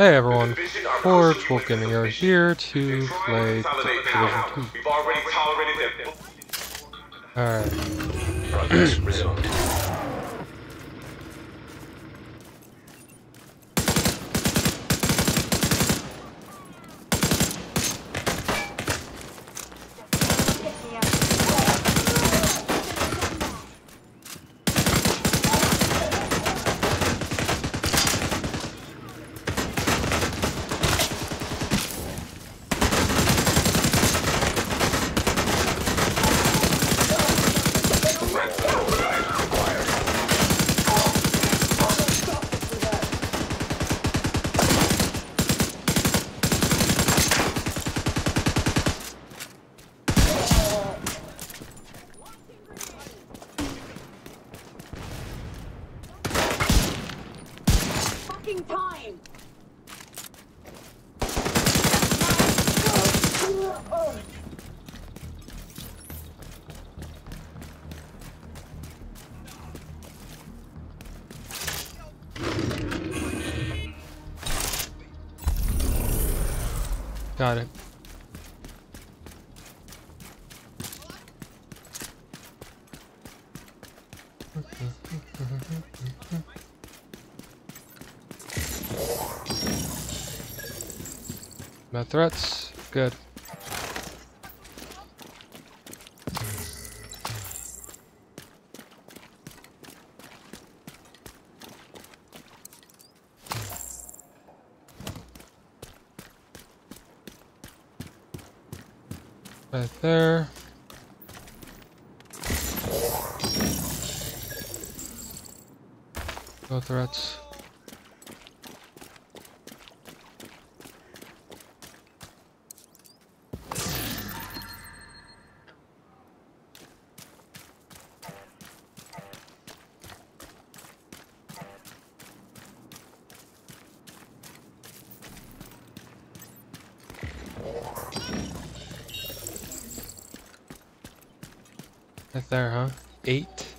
Hey everyone, ForgeWolf Gaming are here to play Division 2. We've already tolerated them. Alright. Progress resumed. fucking time! Got it. No threats. Good. Right there. No threats. Right there, huh? Eight.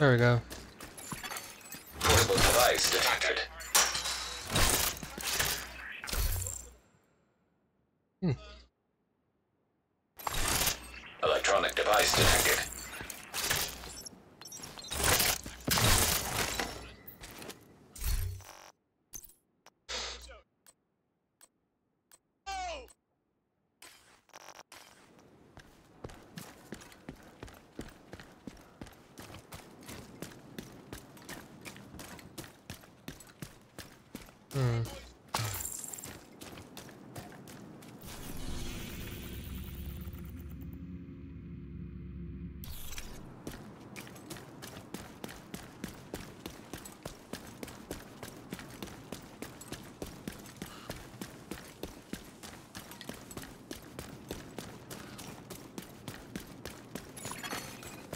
There we go. Portable device detected. Hmm. Electronic device detected. Hmm.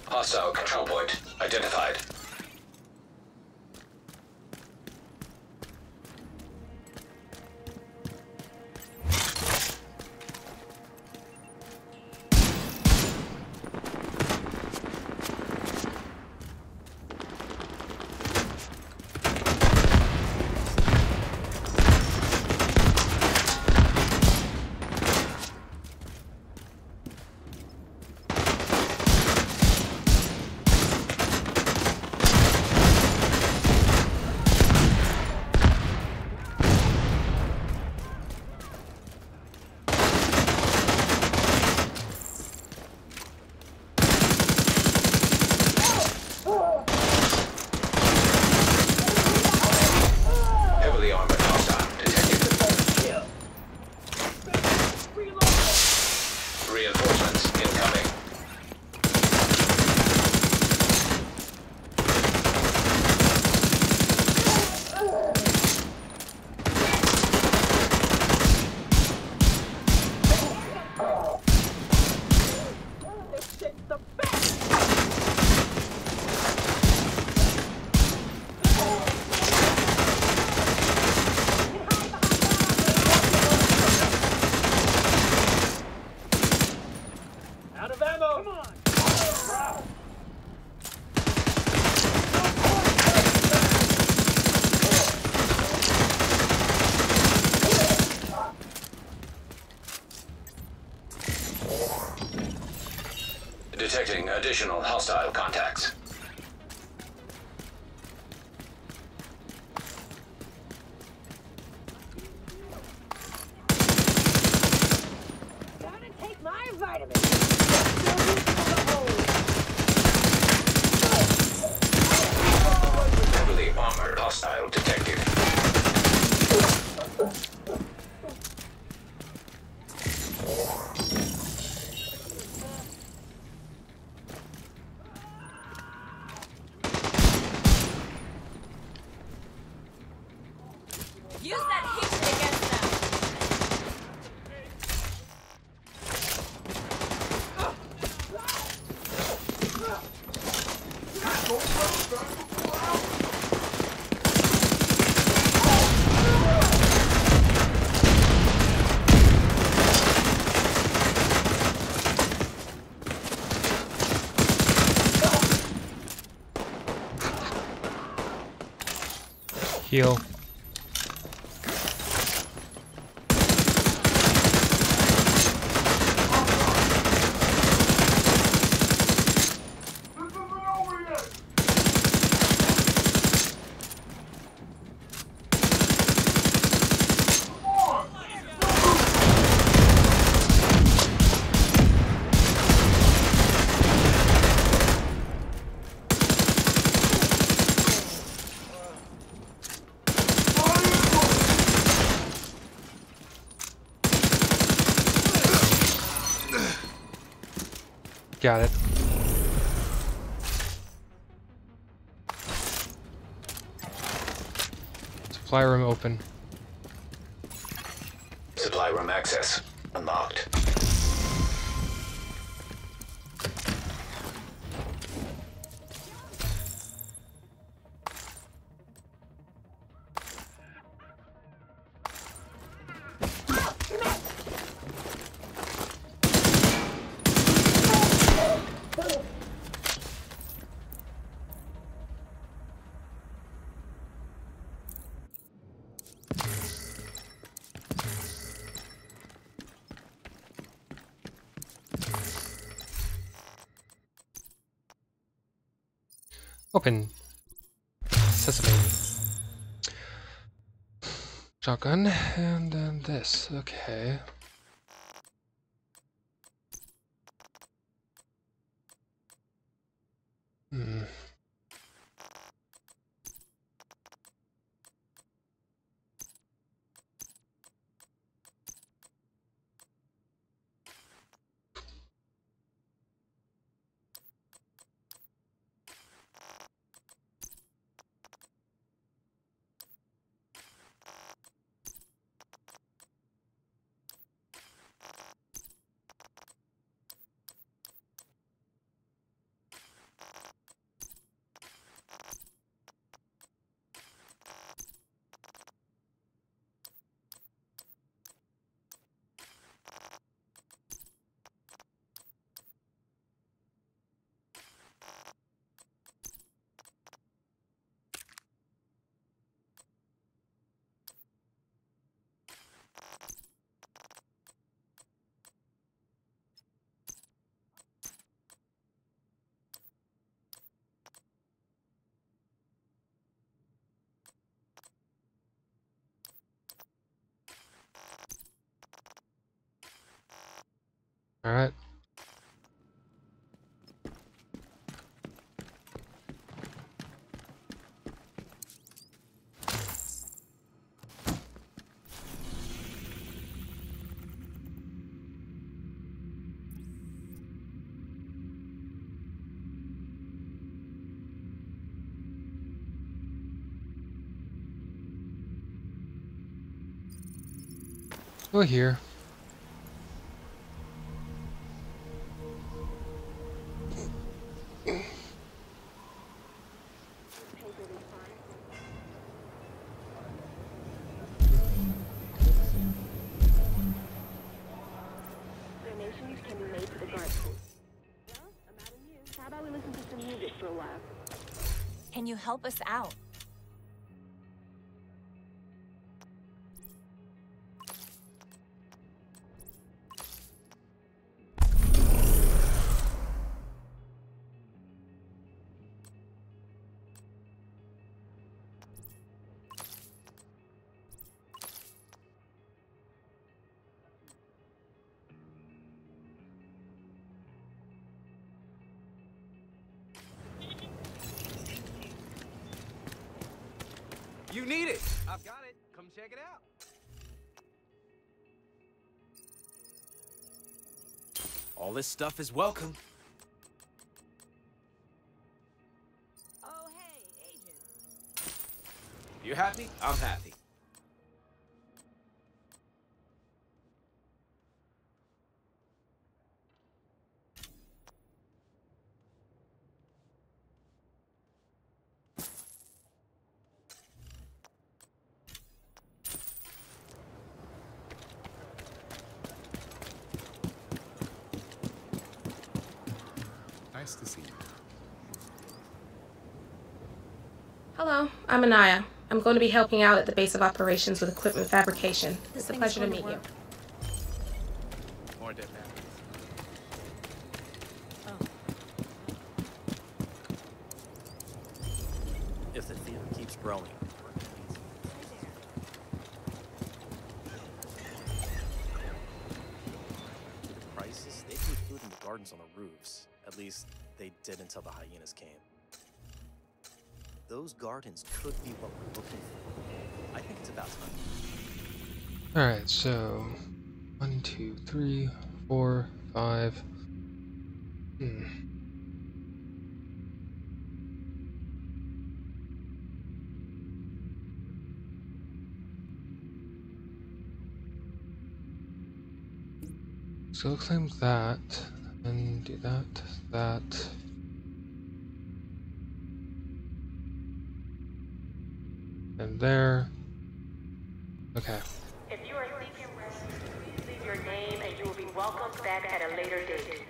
Hostile control point identified. heal. Got it. Supply room open. Open. Sesame. Shotgun, and then this. Okay. Alright. We're here. Can you help us out? All this stuff is welcome. Oh, hey, agent. You happy? I'm happy. Nice to see you. Hello, I'm going to be helping out at the base of operations with equipment fabrication. It's a pleasure to going to meet you. More dead man. Oh, If the theater keeps growing. The prices, they put food in the gardens on the roofs. At least they did until the hyenas came. Those gardens could be what we're looking for. I think it's about time. Alright, so one, two, three, four, five. Hmm. So looks like that, and do that, that. And there. Okay. If you are seeking rescue, please leave your name and you will be welcomed back at a later date.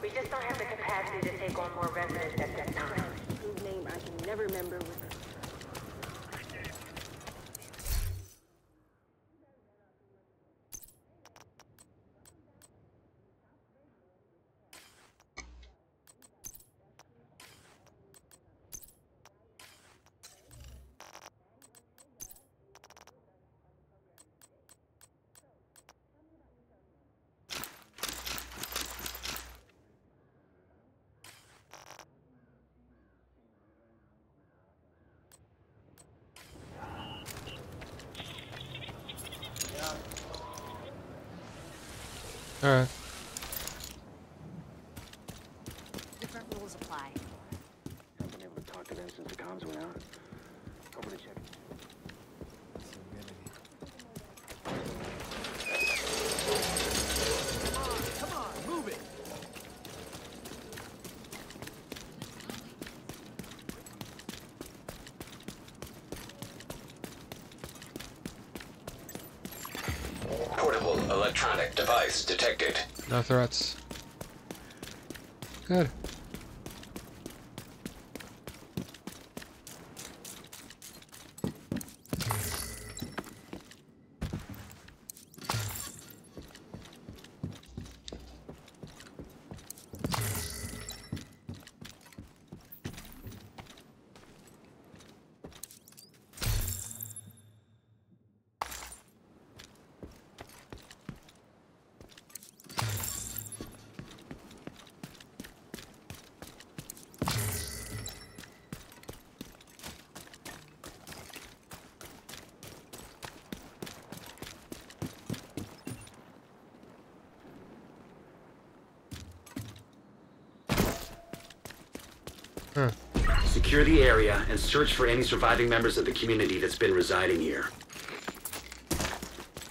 We just don't have the capacity to take on more residents at this time. Whose name I can never remember with Alright. different rules apply. Haven't been able to talk to them since the comms went out. Over to check. Electronic device detected. No threats. Good. Secure the area and search for any surviving members of the community that's been residing here.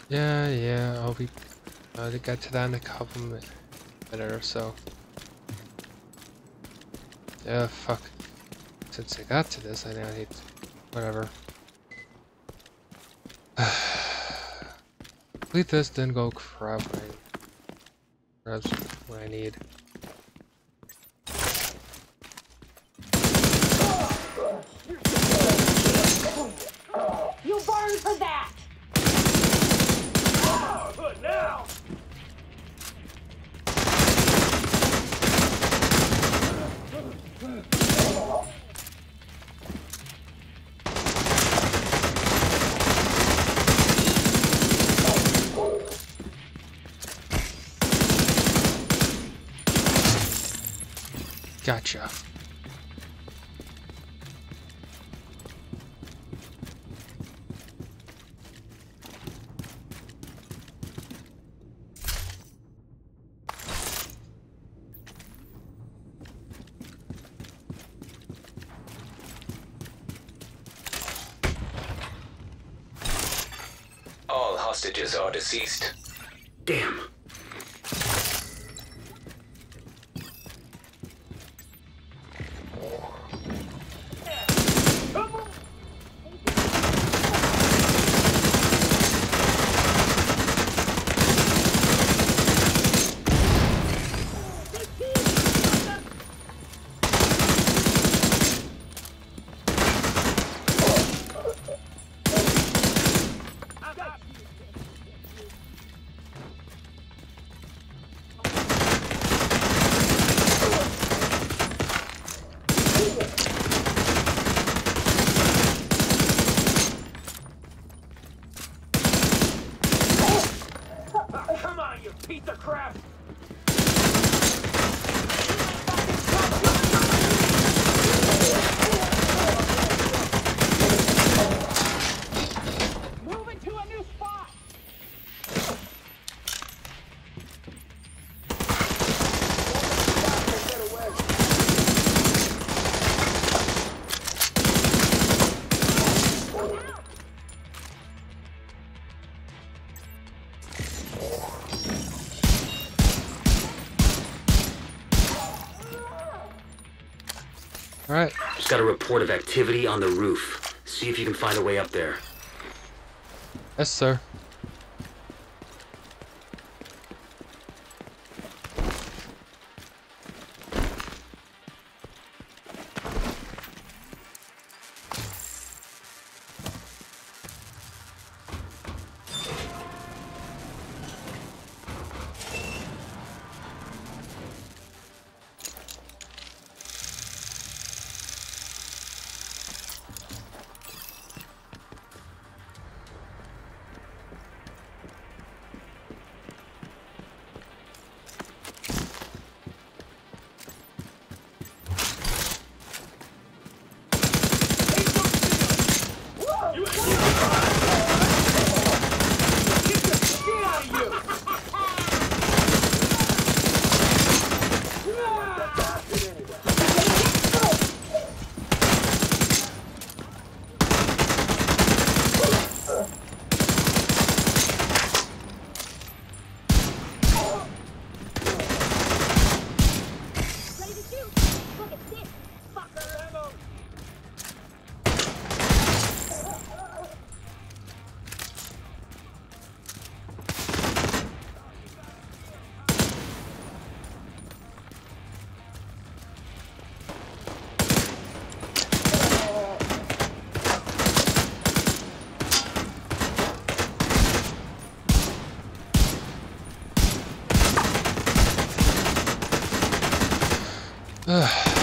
Yeah, yeah, I'll be. Uh, I'll get to that in a couple mi- minute or so. Yeah, fuck. Since I got to this, I now need. Whatever. Complete this, then go grab what I need. All hostages are deceased. Crap! Report of activity on the roof. See if you can find a way up there. Yes, sir. Ugh.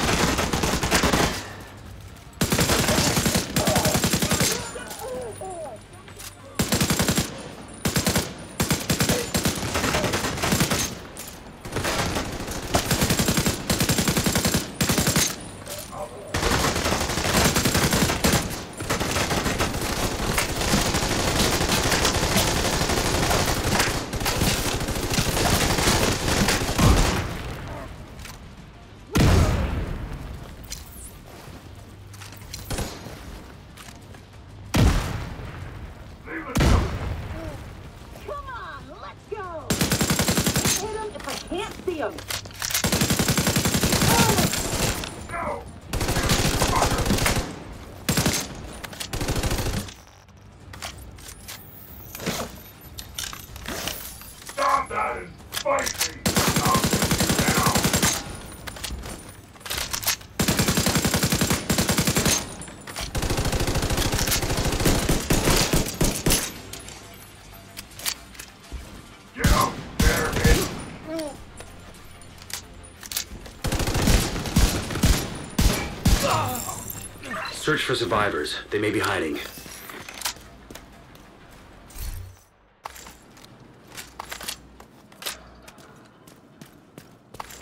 for survivors. They may be hiding.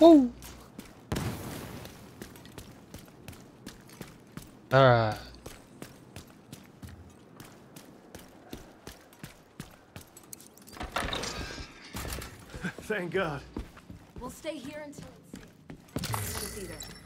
Woo! Alright. Thank God. We'll stay here until it's safe.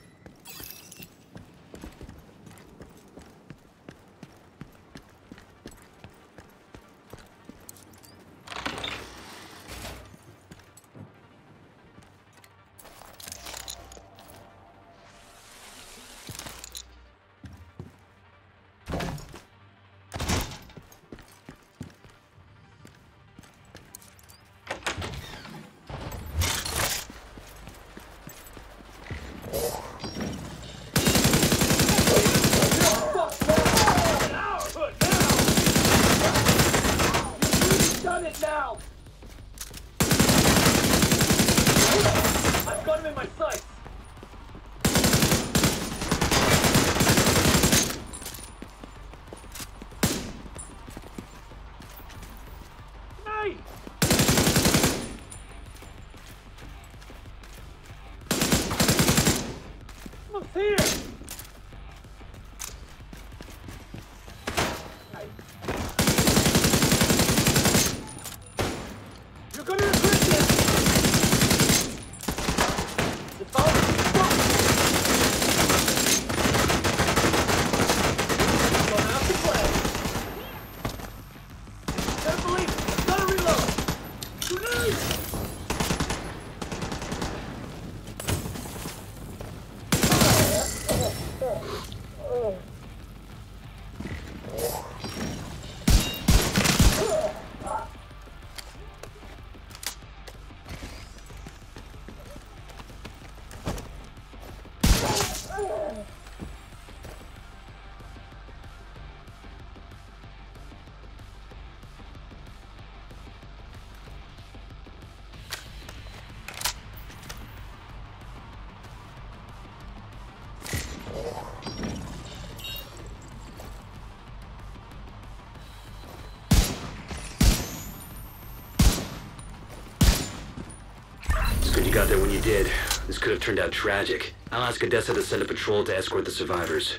Got there when you did. This could have turned out tragic. I'll ask Odessa to send a patrol to escort the survivors.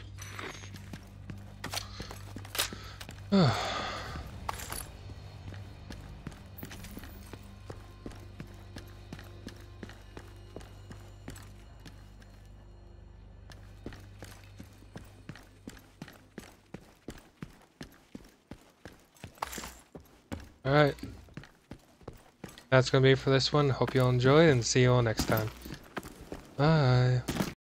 That's gonna be it for this one. Hope you all enjoyed and see you all next time. Bye.